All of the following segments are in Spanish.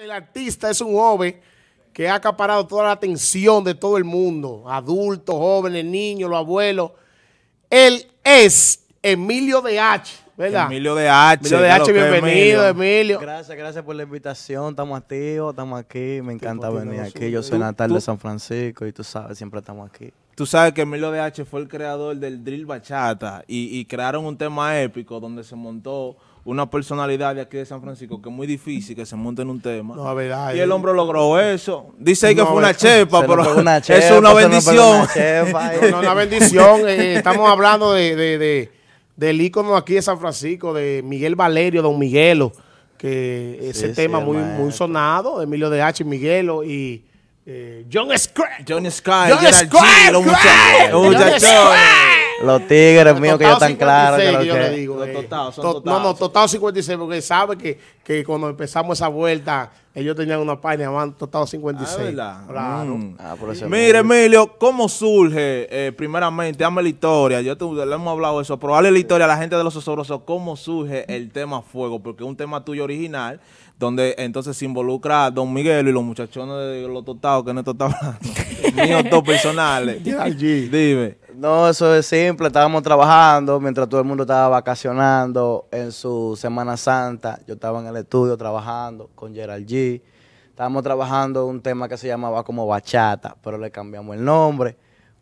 El artista es un joven que ha acaparado toda la atención de todo el mundo, adultos, jóvenes, niños, los abuelos. Él es Emilio de H, ¿verdad? Emilio de H. Emilio de H, bienvenido, Emilio. Gracias, gracias por la invitación. Estamos activos, estamos aquí. Me encanta Tipo, venir aquí. Yo soy natal tú- de San Francisco y tú sabes, siempre estamos aquí. Tú sabes que Emilio de H fue el creador del drill bachata y, y crearon un tema épico donde se montó una personalidad de aquí de San Francisco que es muy difícil que se monte en un tema. No, la verdad, y eh. el hombre logró eso. Dice ahí que No, fue una eh, chepa, pero es una bendición. una chepa, No, no, una bendición. eh, estamos hablando de, de- de- del ícono aquí de San Francisco, de Miguel Valerio, Don Miguelo, que ese Sí, tema sí, muy, maestro. muy sonado, Emilio de H, Miguelo y eh, John Scratch. John Gerald G, Scratch, los Scratch, muchachos. Los tigres míos que ya están claros que 56 lo que yo le que. Los eh. totados, son To- totados. No, no, Totado 56, porque sabe que, que cuando empezamos esa vuelta, ellos tenían una página llamada Totado 56. Ah. Claro. Mm. Ah, por eso Mire, Emilio, ¿cómo surge? eh, primeramente, dame la historia. Yo te, le hemos hablado de eso, pero dale la historia a la gente de los osobrosos. ¿Cómo surge el tema Fuego? Porque es un tema tuyo original, donde entonces se involucra a Don Miguel y los muchachones de los totados, que no hablando. Míos dos personales. Dime. No, eso es simple. Estábamos trabajando mientras todo el mundo estaba vacacionando en su Semana Santa. Yo estaba en el estudio trabajando con Gerald G. Estábamos trabajando un tema que se llamaba como bachata, pero le cambiamos el nombre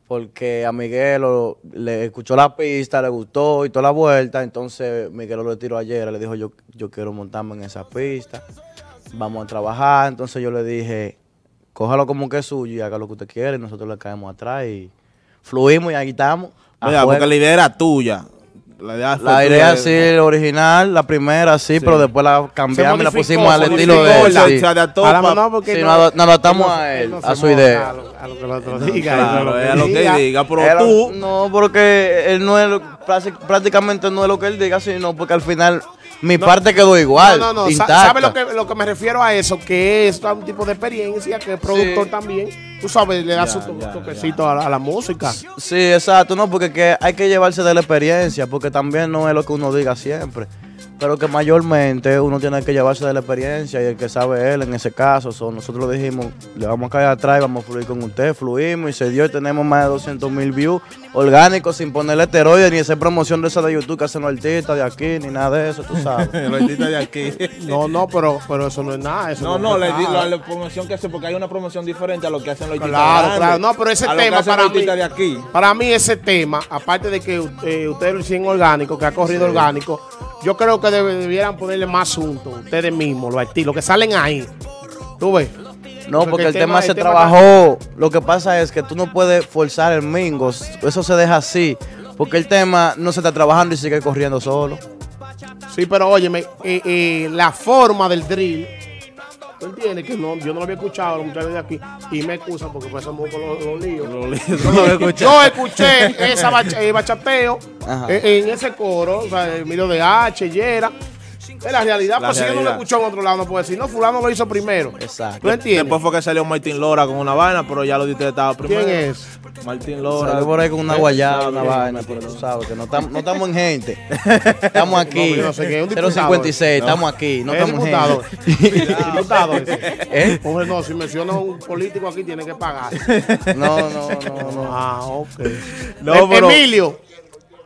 porque a Miguel le escuchó la pista, le gustó y toda la vuelta. Entonces Miguel lo tiró ayer, le dijo yo, yo quiero montarme en esa pista. Vamos a trabajar. Entonces yo le dije, cójalo como que es suyo y haga lo que usted quiere. Y nosotros le caemos atrás y fluimos y ahí estamos. a Oiga, fuego. porque la idea era tuya. La idea, fue La idea sí, la original, la primera sí, pero después la cambiamos y la pusimos al estilo de él. la- sí. Ahora no, porque Sí, no- nos ad- nos adaptamos a él, no a su idea. A lo, a lo que el otro diga. Claro, eso es es lo que diga, pero Era- tú... No, porque él no es, prácticamente no es lo que él diga, sino porque al final mi parte quedó igual, No, no, no. Intacta. ¿Sabe lo que, lo que me refiero a eso? Que es un tipo de experiencia, que es productor también. Tú sabes, le da Ya, su to- ya, toquecito a la, a la música. Sí, exacto, no, porque que hay que llevarse de la experiencia, porque también no es lo que uno diga siempre. Pero que mayormente uno tiene que llevarse de la experiencia y el que sabe él en ese caso. so, nosotros le dijimos, le vamos a caer atrás y vamos a fluir con usted. Fluimos y se dio y tenemos más de 200 mil views orgánicos sin ponerle esteroides ni hacer promoción de esa de YouTube que hacen los artistas de aquí ni nada de eso, tú sabes. Los artistas de aquí. No, no, pero, pero eso no es nada. Eso No, no, es la, nada. la- la promoción que hace, porque hay una promoción diferente a lo que hacen los artistas Claro, grandes, claro. No, pero ese tema para mí, de aquí. para mí ese tema, aparte de que eh, ustedes lo hicieron orgánico, que ha corrido orgánico, yo creo que debieran ponerle más asunto, ustedes mismos, los artistas, los que salen ahí. ¿Tú ves? No, porque el tema, se el tema trabajó. Lo que pasa es que tú no puedes forzar el mingo. Eso se deja así. Porque el tema no se está trabajando y sigue corriendo solo. Sí, pero óyeme, eh, eh, la forma del drill, ¿tú entiendes? Que no, yo no lo había escuchado a los muchachos de aquí y me excusan porque somos con los, los líos. Yo escuché esa bach- eh, bachateo eh, en ese coro, o sea, Emilio de H, Yera. Es la realidad, pues si yo no lo escucho en otro lado, no puedo decir, no, fulano lo hizo primero. Exacto. ¿Tú entiendes? Después fue que salió Martín Lora con una vaina, pero ya lo de ustedes estaba primero. ¿Quién es? Martín Lora. Salió por ahí con una Eh, guayaba, una vaina, pero tú sabes que no estamos no estamos en gente. Estamos aquí. No, no sé qué, un diputado. 056, estamos aquí, no Es estamos en gente. diputado. ¿Eh? Hombre, no, si menciona un político aquí, tiene que pagar. No, no, no, no. Ah, ok. No, Em- pero- Emilio,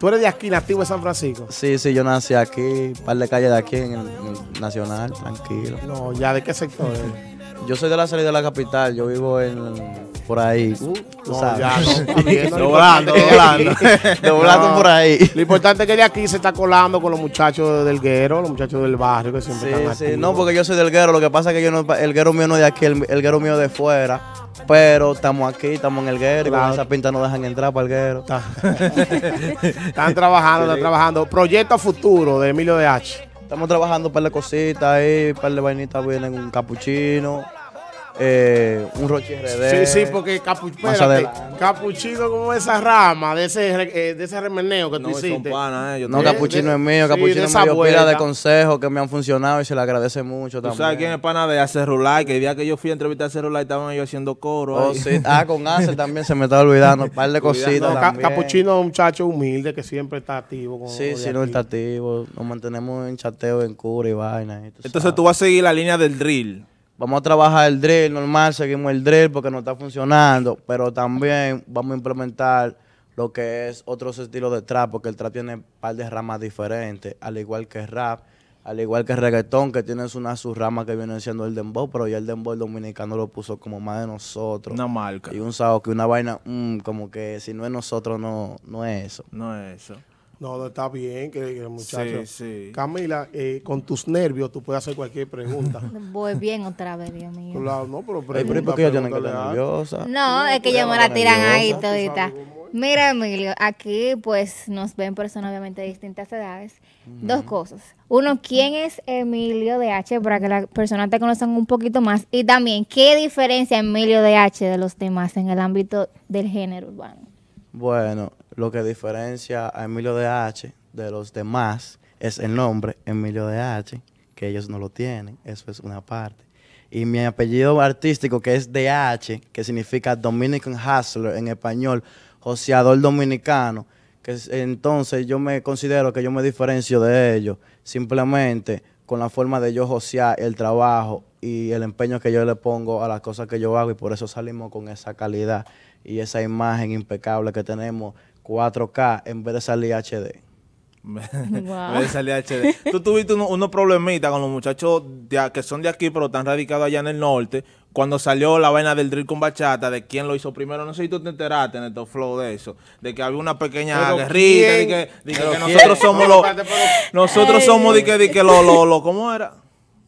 tú eres de aquí, nativo de San Francisco. Sí, sí, yo nací aquí, un par de calles de aquí en el, en el Nacional, tranquilo. No, ya, ¿de qué sector eres? Yo soy de la salida de la capital, yo vivo en por ahí. tú No, sabes. ya, no. Doblando, Doblando No, por ahí. Lo importante es que de aquí se está colando con los muchachos del guero, los muchachos del barrio que siempre Sí, están sí, activos. no, porque yo soy del guero, lo que pasa es que yo no, el guero mío no es de aquí, el, el guero mío es de fuera, pero estamos aquí, estamos en el guero y Claro. con esa pinta no dejan entrar para el guero. Está- están trabajando, están trabajando. Proyecto futuro de Emilio de H. Estamos trabajando un par de cositas ahí, un par de vainitas vienen, un capuchino, eh, un Roche RD. Sí, sí, porque capu espérate, capuchino como esa rama de ese, eh, de ese remeneo que tú No, son hiciste. panas, eh. Yo No, te- de- Capuchino de- es mío, sí, Capuchino de me dio pila de consejos que me han funcionado y se le agradece mucho Tú también. sabes quién es pana de hacer Rulay, que el día que yo fui a entrevistar a Cerulay estaban ellos haciendo coro. Oh, sí. Ah, con Ansel también se me estaba olvidando, un par de cositas No, también. Capuchino es un muchacho humilde que siempre está activo. Con Sí, sí, no está activo. Nos mantenemos en chateo, en cura y vaina. y tú Entonces sabes. tú vas a seguir la línea del drill. Vamos a trabajar el drill normal, seguimos el drill porque no está funcionando, pero también vamos a implementar lo que es otros estilos de trap, porque el trap tiene un par de ramas diferentes, al igual que el rap, al igual que el reggaetón, que tiene una subrama que viene siendo el dembow, pero ya el dembow dominicano lo puso como más de nosotros. Una marca. Y un sábado que una vaina, mm, como que si no es nosotros, no, no es eso. No es eso. No, no está bien que, que el muchacho. Sí, sí. Camila, eh, con tus nervios tú puedes hacer cualquier pregunta. Voy bien otra vez, Dios mío. Claro, no, pero Ey, pero ¿y pregunta, por qué tienen que estar nerviosa? No, es que ella ya me la tiran ahí todita. Mira, Emilio, aquí pues nos ven personas obviamente de distintas edades. Dos cosas. Uno, ¿quién es Emilio DH? Para que las personas te conozcan un poquito más. Y también, ¿qué diferencia Emilio DH de los demás en el ámbito del género urbano? Bueno, lo que diferencia a Emilio DH de los demás es el nombre Emilio DH, que ellos no lo tienen, eso es una parte. Y mi apellido artístico, que es DH, que significa Dominican Hustler en español, joseador dominicano, que es- entonces yo me considero que yo me diferencio de ellos simplemente con la forma de yo josear el trabajo y el empeño que yo le pongo a las cosas que yo hago y por eso salimos con esa calidad y esa imagen impecable que tenemos 4K en vez de salir HD. Wow. me de salir HD. Tú tuviste uno- unos problemitas con los muchachos de que son de aquí, pero están radicados allá en el norte. Cuando salió la vaina del drill con bachata, de quién lo hizo primero, no sé si tú te enteraste en estos flow de eso, de que había una pequeña Pero guerrita, de que, de que- Pero que ¿quién? nosotros somos los, nosotros somos de que, de que lo, lo, lo, ¿cómo era?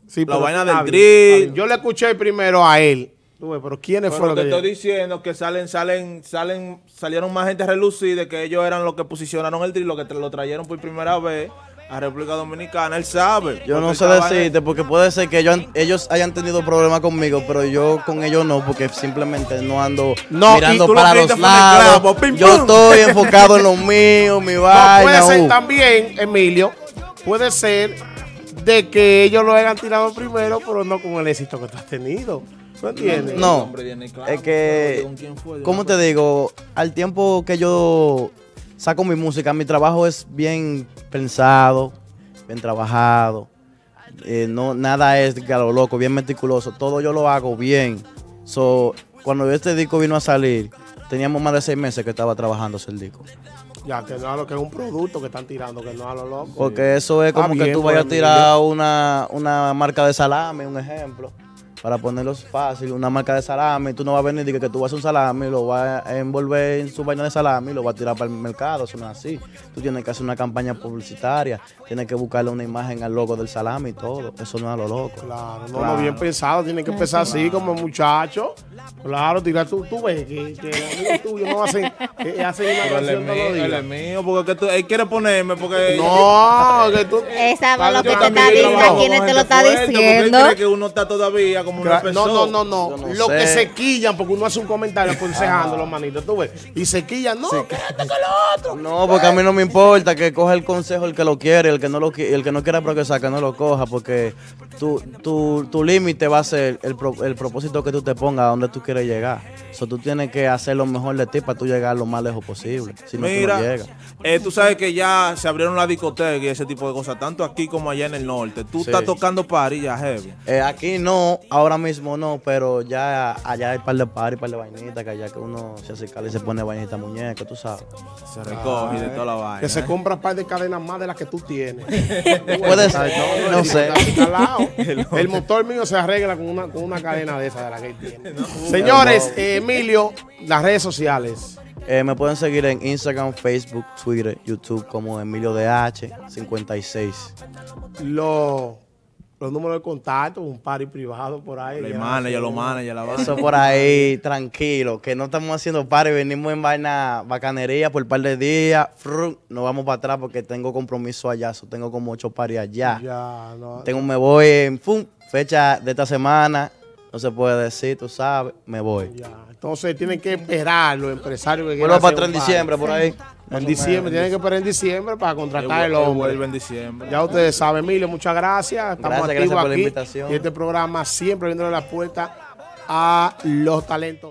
Sí, La vaina del drill. Yo le escuché primero a él. Ves, pero ¿quiénes Pero fueron te estoy diciendo que salen, salen, salen, salieron más gente a relucir de que ellos eran los que posicionaron el drill, los que te lo trajeron por primera vez a República Dominicana. Él sabe. Yo no sé en- decirte porque puede ser que ellos, han- ellos hayan tenido problemas conmigo, pero yo con ellos no, porque simplemente no ando No, mirando para los lados. clavo, pim, yo estoy enfocado en lo mío, mi No, vaina. puede ser uh. también, Emilio, puede ser de que ellos lo hayan tirado primero, pero no con el éxito que tú has tenido. ¿No entiendes? No, es que, ¿cómo te digo? Al tiempo que yo saco mi música, mi trabajo es bien pensado, bien trabajado. Eh, no, nada es que a lo loco, bien meticuloso. Todo yo lo hago bien. So, cuando este disco vino a salir, teníamos más de seis meses que estaba trabajando ese disco. Ya, que no a lo que es un producto que están tirando, que no a lo loco. Porque eso es Está como que tú vayas a tirar una, una marca de salami, un ejemplo, para ponerlo fácil, una marca de salami, tú no vas a venir y que, que tú vas a hacer un salami, lo vas a envolver en su vaina de salami y lo vas a tirar para el mercado, eso no es así. Tú tienes que hacer una campaña publicitaria, tienes que buscarle una imagen al logo del salami y todo, eso no es a lo loco. Claro, no, Claro. no, bien pensado, tiene que empezar así como muchacho. Claro, tirar tú, tú ves que, que los amigos tuyos no hacen, que hacen una Pero canción todos mío, los él días. mío, porque que tú, él quiere ponerme, porque... No, que tú. Esa es lo que te está diciendo, trabajo ¿a quién te lo está fuerte, porque él diciendo? cree que uno está todavía como una Cla- No, no, no, no. Lo sé. que se quillan porque uno hace un comentario aconsejando los manitos, tú ves. Y se quillan, no, quédate con lo otro. No, porque a mí no me importa que coja el consejo el que lo quiere, el que no lo el que no quiera progresar, que no lo coja, porque tu, tu, tu límite va a ser el, pro- el propósito que tú te pongas a donde tú quieres llegar. So, tú tienes que hacer lo mejor de ti para tú llegar lo más lejos posible. Si no, tú Mira, no llegas. eh, tú sabes que ya se abrieron la discoteca y ese tipo de cosas, tanto aquí como allá en el norte. Tú Sí. estás tocando party ya heavy. Eh, aquí no, ahora mismo no, pero ya allá hay par de party, par de vainitas, que allá que uno se acerca y se pone vainita muñeca, tú sabes. Se recoge y de toda la vaina. Que se ¿eh? compra un par de cadenas más de las que tú tienes. Puede ser, no, el sé. El motor mío se arregla con una, con una cadena de esa de la que él tiene. Señores, eh, Emilio, las redes sociales. Eh, me pueden seguir en Instagram, Facebook, Twitter, YouTube como Emilio DH56. Los, los números de contacto, un party privado por ahí. Los ya, managers, sí. los managers, la vaina. Eso por ahí, tranquilo, que no estamos haciendo party, venimos en vaina bacanería por un par de días, frum, nos vamos para atrás porque tengo compromiso allá, so tengo como ocho paris allá. Ya, no. Tengo, me voy en fum, fecha de esta semana, no se puede decir, tú sabes, me voy. Ya. Entonces tienen que esperar los empresarios que Vuelvo quieran para atrás en diciembre, por ahí. En diciembre, tienen que esperar en diciembre para contratar el hombre. vuelve en diciembre. Ya ustedes saben, Emilio, muchas gracias. Estamos Gracias, por la aquí. invitación. Y este programa siempre abriendo la puerta a los talentos.